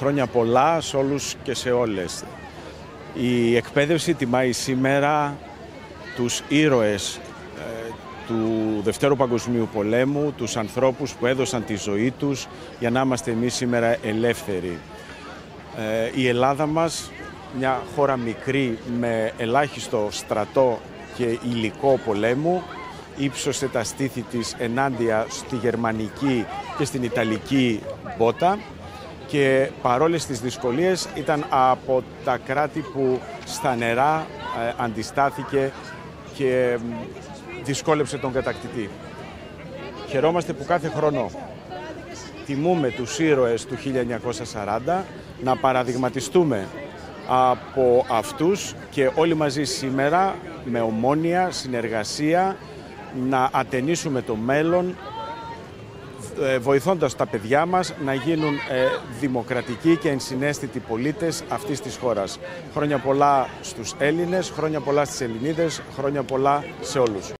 Χρόνια πολλά σε όλους και σε όλες. Η εκπαίδευση τιμάει σήμερα τους ήρωες ε, του Δευτέρου Παγκοσμίου Πολέμου, τους ανθρώπους που έδωσαν τη ζωή τους για να είμαστε εμείς σήμερα ελεύθεροι. Ε, η Ελλάδα μας, μια χώρα μικρή με ελάχιστο στρατό και υλικό πολέμου, ύψωσε τα στήθη της ενάντια στη γερμανική και στην ιταλική μπότα και παρόλες τις δυσκολίες ήταν από τα κράτη που στα νερά ε, αντιστάθηκε και δυσκόλεψε τον κατακτητή. Χαιρόμαστε που κάθε χρόνο τιμούμε τους ήρωες του 1940, να παραδειγματιστούμε από αυτούς και όλοι μαζί σήμερα με ομόνια, συνεργασία να ατενίσουμε το μέλλον ε, βοηθώντας τα παιδιά μας να γίνουν ε, δημοκρατικοί και ενσυναίσθητοι πολίτες αυτής της χώρας. Χρόνια πολλά στους Έλληνες, χρόνια πολλά στις Ελληνίδες, χρόνια πολλά σε όλους.